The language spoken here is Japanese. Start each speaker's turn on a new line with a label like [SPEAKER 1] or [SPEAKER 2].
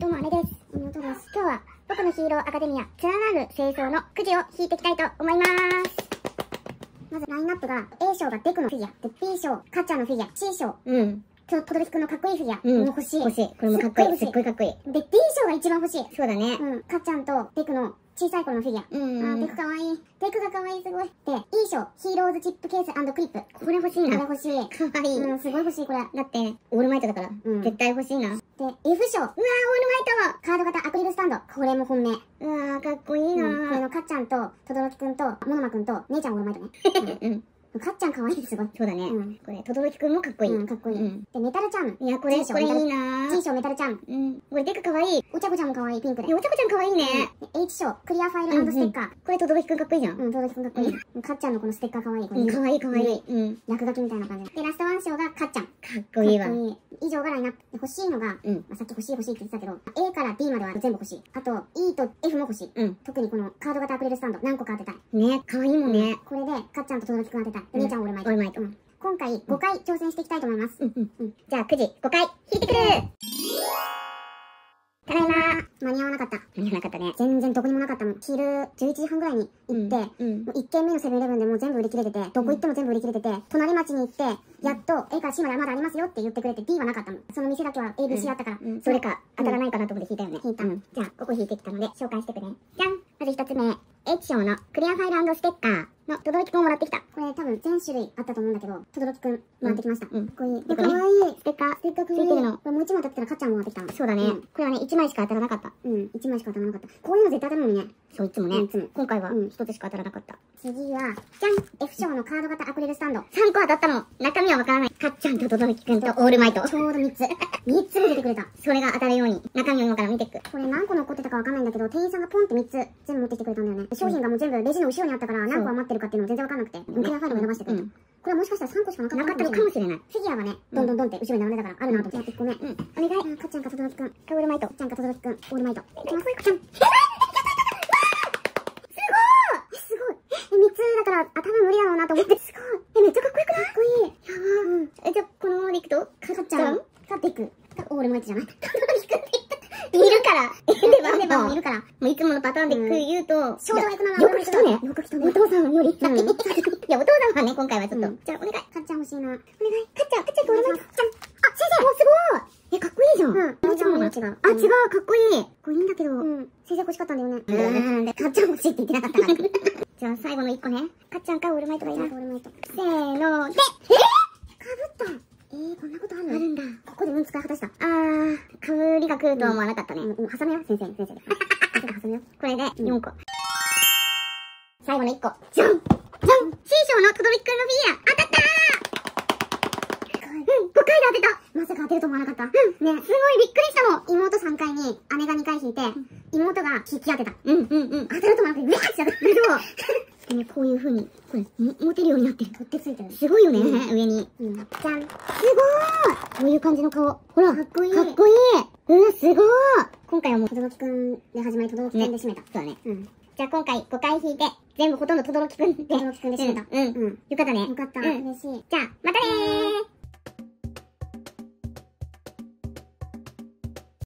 [SPEAKER 1] どうも、あれです。妹です。今日は、僕のヒーローアカデミア、連なる清掃のくじを引いていきたいと思います。まず、ラインナップが、A 賞がデクのフィギュア、で、B 賞、カッチャーのフィギュア、C 賞、
[SPEAKER 2] うん。
[SPEAKER 1] 今日、トドリスくんのかっこいいフィギュア、
[SPEAKER 2] うん。
[SPEAKER 1] 欲しい。
[SPEAKER 2] 欲しい。これもかっこいい。すっごいかっこいい。
[SPEAKER 1] で、D 賞が一番欲しい。
[SPEAKER 2] そうだね。
[SPEAKER 1] うん、カッちゃんとデクの小さい頃のフィギュア。
[SPEAKER 2] うん
[SPEAKER 1] あー、デクかわいい。デクがかわいい、すごい。で、E 賞、ヒーローズチップケースクリップ。
[SPEAKER 2] これ欲しい
[SPEAKER 1] これ
[SPEAKER 2] な。
[SPEAKER 1] 欲しい。
[SPEAKER 2] かわいい。
[SPEAKER 1] うん、すごい欲しい、これ。
[SPEAKER 2] だって、オールマイトだから。
[SPEAKER 1] うん
[SPEAKER 2] 絶対欲しいな。うわ
[SPEAKER 1] で、F 賞、うわー、オールマイトカード型アクリルスタンド。これも本命。
[SPEAKER 2] ー、かっこいい
[SPEAKER 1] うん、これ
[SPEAKER 2] な
[SPEAKER 1] のかっちゃんと、とどろきくんと、ものまくんと、姉ちゃんオールマイトね。
[SPEAKER 2] うん。
[SPEAKER 1] うんかっちゃんかわいい、すごい。
[SPEAKER 2] そうだね
[SPEAKER 1] うん。
[SPEAKER 2] これ、とどろきくんもかっこいい。
[SPEAKER 1] うん、かっこいい。
[SPEAKER 2] うん
[SPEAKER 1] で、メタルチャーム。
[SPEAKER 2] いや、これ、
[SPEAKER 1] G 賞
[SPEAKER 2] これいい
[SPEAKER 1] メ G
[SPEAKER 2] な
[SPEAKER 1] 賞メタルチャーム。
[SPEAKER 2] うん。これ、デクかわいい。
[SPEAKER 1] お茶子ちゃんもかわいい、ピンクで。
[SPEAKER 2] お茶子ちゃんかわいいね。
[SPEAKER 1] で H 賞、クリアファイルステッカー。
[SPEAKER 2] これ、とどろきくんかっこいいじゃん。
[SPEAKER 1] うん、とどろきくんかっこいい。かっちゃんのこのステッカーかわいい。これ
[SPEAKER 2] うん、かわいいかわいい。うん。
[SPEAKER 1] 落書きみたいな感じで。で、ラストワン賞がかっちゃん。か
[SPEAKER 2] かっこいいわ
[SPEAKER 1] っ。こいい。以上がラインナップ。で欲しいのが、
[SPEAKER 2] うん。
[SPEAKER 1] まあ、さっき欲しい欲しいって言ってたけど、A から D までは全部欲しい。あと、E と F も欲しい。
[SPEAKER 2] うん。
[SPEAKER 1] 特にこのカード型アクリルスタンド、何個か当てたい。
[SPEAKER 2] ね、かわいいもんね。
[SPEAKER 1] これで、かっちゃんととどろきくん当てたい。
[SPEAKER 2] うん
[SPEAKER 1] で姉ちゃんオールマイト。
[SPEAKER 2] オールマイト
[SPEAKER 1] うん今回、5回挑戦していきたいと思います。
[SPEAKER 2] うんうん
[SPEAKER 1] うん。
[SPEAKER 2] じゃあ、9時、5回、引いてくる
[SPEAKER 1] ただいま間に合わなかった。
[SPEAKER 2] 間に合わなかったね。
[SPEAKER 1] 全然どこにもなかったもん。昼11時半ぐらいに行って、
[SPEAKER 2] うん。
[SPEAKER 1] もう1軒目のセブンイレブンでもう全部売り切れてて、どこ行っても全部売り切れてて、隣町に行って、やっと A から C までまだありますよって言ってくれて D はなかったの。その店だけは ABC あったから、
[SPEAKER 2] うん、それか、当たらないかなと思って引いたよね。
[SPEAKER 1] 引いた
[SPEAKER 2] うん。じゃあ、ここ引いてきたので、紹介してくれ。じゃんまず一つ目。H 賞のクリアファイルステッカーのとどろきくんをもらってきた。
[SPEAKER 1] これ多分全種類あったと思うんだけど、とどろきくんもらってきました。
[SPEAKER 2] うん
[SPEAKER 1] かっこいい。
[SPEAKER 2] これね
[SPEAKER 1] かわいい。
[SPEAKER 2] ステッカー。
[SPEAKER 1] ステッカーか
[SPEAKER 2] ついてるの。
[SPEAKER 1] これもう一枚当たってたらかっちゃんもらってきたの。
[SPEAKER 2] そうだね。
[SPEAKER 1] うん
[SPEAKER 2] これはね、1枚しか当たらなかった。
[SPEAKER 1] うん、一枚しか当たらなかった。こういうの絶対当たるのにね。
[SPEAKER 2] そう、いつもね。
[SPEAKER 1] うんいつも
[SPEAKER 2] 今回は
[SPEAKER 1] うん
[SPEAKER 2] 1つしか当たらなかった。
[SPEAKER 1] 次は、じゃん !F 賞のカード型アクリルスタンド。
[SPEAKER 2] 3個当たったの。中身はわからない。かっちゃんととどろきくんとオールマイト。
[SPEAKER 1] ちょうど3つ。3つも出てくれた。
[SPEAKER 2] それが当たるように、中身を今から見ていく。
[SPEAKER 1] これ何個残ってたかわかんないんだけど、店員さんがポンって3つ全部持ってきてくれたんだよね。商品がもう全部レジの後ろにあったから何個余ってるかっていうのも全然わかんなくて、クリアファイルも選ばせてくれた。
[SPEAKER 2] うん
[SPEAKER 1] これはもしかしたら3個しかなかった
[SPEAKER 2] なかもしれない。
[SPEAKER 1] フィギュアはね、どんどんどんって後ろに並んでたから、あるなと思って。1個目。
[SPEAKER 2] うん。
[SPEAKER 1] お願い。かっちゃんかとどろきくん。かオールマイト。ちゃんかとどろきくん。オールマイト。いきます。かっちゃん。すごいえ、3つだから、あ、多分無理だろうなと思って。ちゃん。
[SPEAKER 2] か
[SPEAKER 1] っていく。オールマイトじゃない
[SPEAKER 2] いるから。で
[SPEAKER 1] で
[SPEAKER 2] も、も
[SPEAKER 1] もいるから。
[SPEAKER 2] ういつものパターンで言うと、
[SPEAKER 1] 衝動役な
[SPEAKER 2] よく来たね。
[SPEAKER 1] よく来たね。
[SPEAKER 2] お父さんより。いや、お父さんはね、今回はちょっと。
[SPEAKER 1] うん
[SPEAKER 2] じゃあ、お願い。か
[SPEAKER 1] かっちゃん欲しいな。お願い。
[SPEAKER 2] っちゃん、かっちゃん、これも。あ、先生
[SPEAKER 1] お、す
[SPEAKER 2] え、かっこいいじゃん。
[SPEAKER 1] うん
[SPEAKER 2] もうちょっと
[SPEAKER 1] もうちょっと違う
[SPEAKER 2] あ、違う、かっこいい。
[SPEAKER 1] ごい。これいいんだけど、うん。先生欲しかったんだよね。
[SPEAKER 2] うーん、で、かっちゃん欲しいって言ってなかったから。じゃあ、最後の1個ね。かっちゃんかオールマイトがいいな。
[SPEAKER 1] オールマイト。
[SPEAKER 2] せーの、で
[SPEAKER 1] かぶったえー、こんなことあるの
[SPEAKER 2] ある
[SPEAKER 1] ここで運使い果たした。
[SPEAKER 2] あー、かぶりが来るとは思わなかったね。
[SPEAKER 1] うん、うん挟めよ、先生、先生で。先生挟めよ。
[SPEAKER 2] これで4個。最後の1個。
[SPEAKER 1] じゃん
[SPEAKER 2] じゃん !C 賞のとどろきくんのフィギュア当たったーうん、5回で当てた
[SPEAKER 1] まさか当てると思わなかった。
[SPEAKER 2] うん、ね、すごいびっくりしたの
[SPEAKER 1] 妹3回に、姉が2回引いて、妹が引き当てた。
[SPEAKER 2] うんうんうん。
[SPEAKER 1] 当たると思わなくて、うわーってしちゃった。
[SPEAKER 2] そう。でね、こういう風に、これ、も持てるようになってる。
[SPEAKER 1] 取ってついてる。
[SPEAKER 2] すごいよね、
[SPEAKER 1] うん
[SPEAKER 2] 上に。
[SPEAKER 1] うん。じゃん。
[SPEAKER 2] すごーいこういう感じの顔。ほら、
[SPEAKER 1] かっこいい
[SPEAKER 2] かっこいい。うわ、すごー今回はもう、
[SPEAKER 1] とどろきくんで始まり、とどろきくんで締めた。
[SPEAKER 2] そうだね。
[SPEAKER 1] うん。
[SPEAKER 2] じゃあ今回5回引いて、全部ほとんどとどろきくんで。
[SPEAKER 1] とどろきくんで締めた。
[SPEAKER 2] うん。うん。
[SPEAKER 1] うん。
[SPEAKER 2] よかったね。
[SPEAKER 1] よかった。
[SPEAKER 2] うん。
[SPEAKER 1] 嬉しい。
[SPEAKER 2] じゃあ、またねー